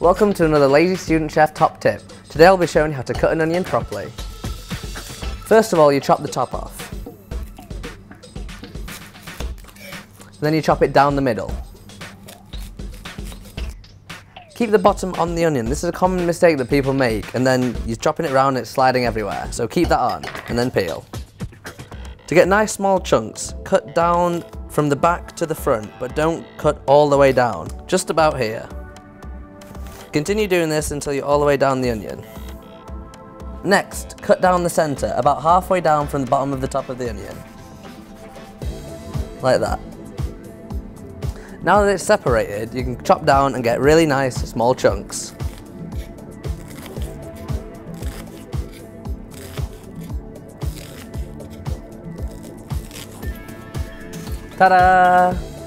Welcome to another Lazy Student Chef top tip. Today I'll be showing you how to cut an onion properly. First of all, you chop the top off. Then you chop it down the middle. Keep the bottom on the onion. This is a common mistake that people make, and then you're chopping it around and it's sliding everywhere. So keep that on, and then peel. To get nice small chunks, cut down from the back to the front, but don't cut all the way down, just about here. Continue doing this until you're all the way down the onion. Next, cut down the centre, about halfway down from the bottom of the top of the onion. Like that. Now that it's separated, you can chop down and get really nice small chunks. Ta-da!